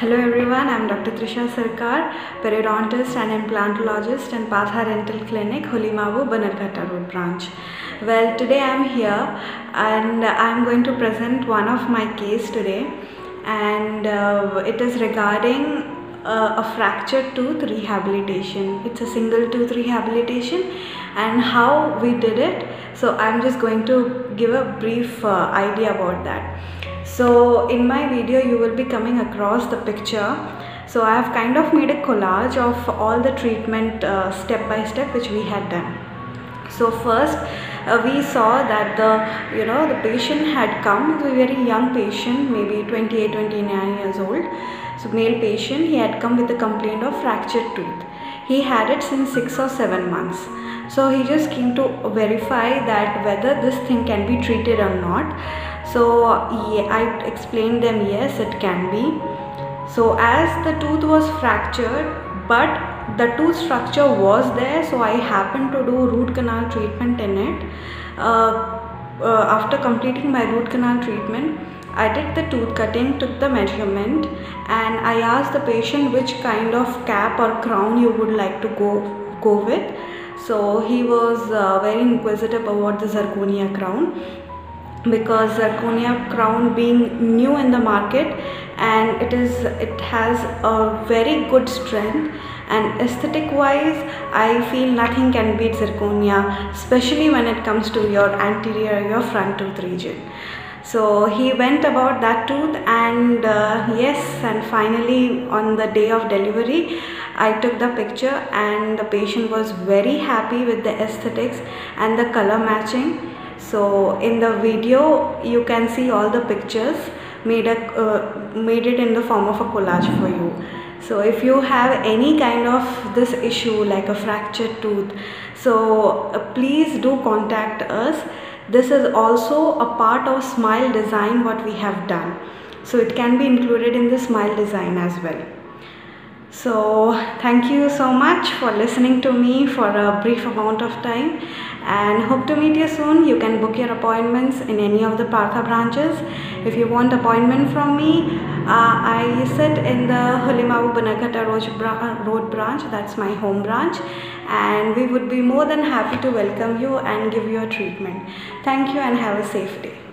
Hello everyone, I'm Dr. Trisha Sarkar, periodontist and implantologist in Partha Dental Clinic, Hulimavu, Bannerghatta Road branch. Well, today I'm here and I'm going to present one of my case today and uh, it is regarding uh, a fractured tooth rehabilitation. It's a single tooth rehabilitation and how we did it. So I'm just going to give a brief uh, idea about that so in my video you will be coming across the picture. So I have kind of made a collage of all the treatment uh, step by step which we had done. So first uh, we saw that the you know the patient had come. A very young patient maybe 28 29 years old. So male patient he had come with a complaint of fractured tooth he had it since 6 or 7 months. So he just came to verify that whether this thing can be treated or not so yeah, I explained them yes it can be. So as the tooth was fractured but the tooth structure was there so I happened to do root canal treatment in it. Uh, uh, after completing my root canal treatment I did the tooth cutting, took the measurement and I asked the patient which kind of cap or crown you would like to go, go with. So he was uh, very inquisitive about the zirconia crown because zirconia crown being new in the market and it is it has a very good strength and aesthetic wise I feel nothing can beat zirconia especially when it comes to your anterior your front tooth region. So he went about that tooth and uh, yes and finally on the day of delivery I took the picture and the patient was very happy with the aesthetics and the color matching so in the video you can see all the pictures made a uh, made it in the form of a collage for you. So if you have any kind of this issue like a fractured tooth so uh, please do contact us. This is also a part of smile design what we have done. So it can be included in the smile design as well so thank you so much for listening to me for a brief amount of time and hope to meet you soon. You can book your appointments in any of the Partha branches. If you want appointment from me, uh, I sit in the Hulimavu Bannerghatta Road branch, that's my home branch and we would be more than happy to welcome you and give you a treatment. Thank you and have a safe day.